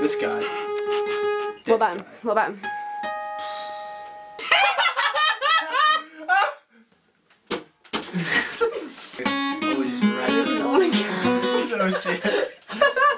This guy. This what about him? What about him? oh, just right. Want to go. oh shit.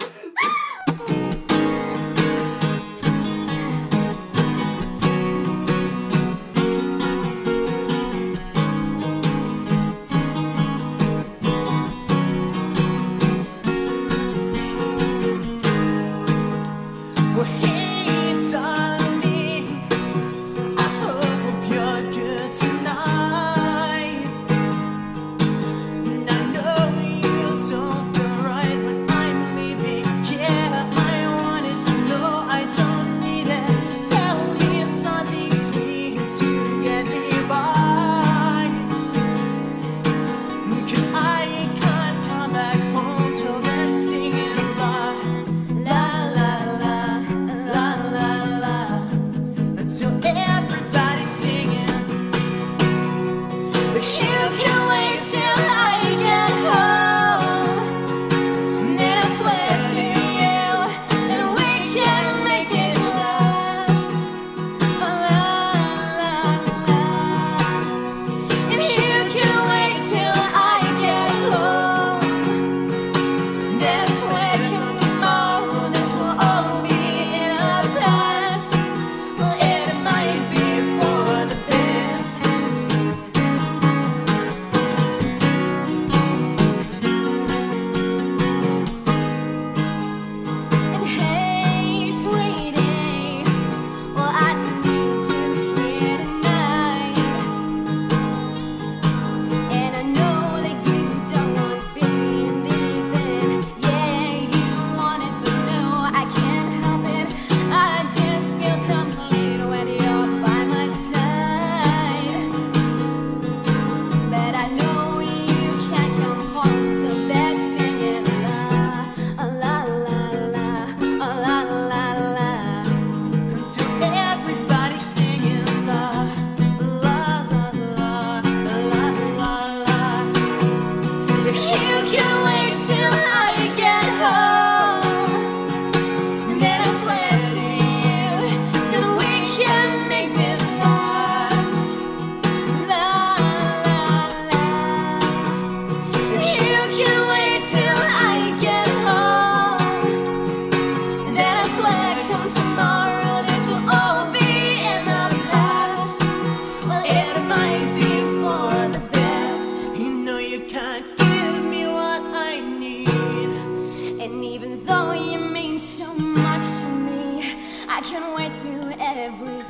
every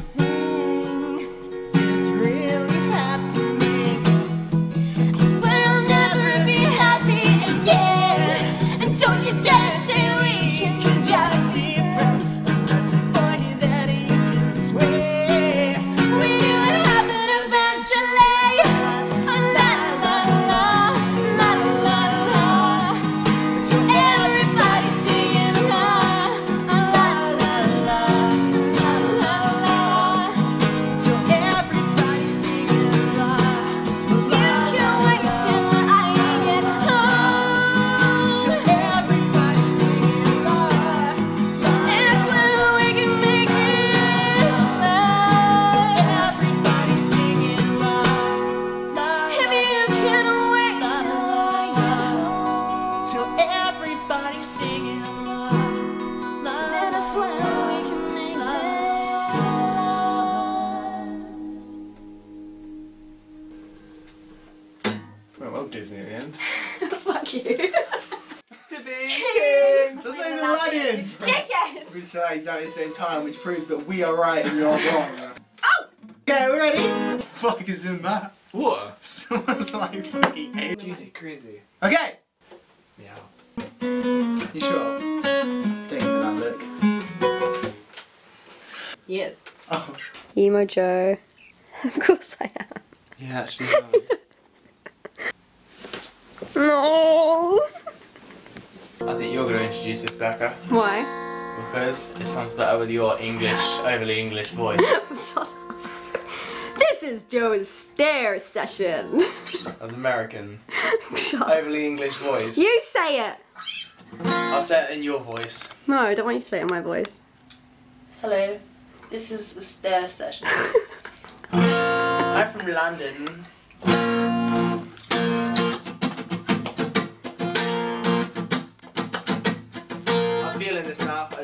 Disney at the end. Fuck you. to be king! That's not even Aladdin! Dickheads! We say exactly the same time, which proves that we are right and you're wrong. oh! Okay, we're ready! Fuck is in that? What? Someone's like fucking eight. Juicy crazy. Okay! Meow. You sure? Don't give me that look. Yes. Oh. Emo Joe. Of course I am. Yeah, actually. No. No. I think you're going to introduce this, Becca. Why? Because it sounds better with your English, overly English voice. Shut up. This is Joe's stare session. As American. Shut overly English voice. You say it. I'll say it in your voice. No, I don't want you to say it in my voice. Hello. This is a stare session. I'm from London. to stop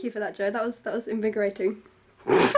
thank you for that, Joe. That was that was invigorating.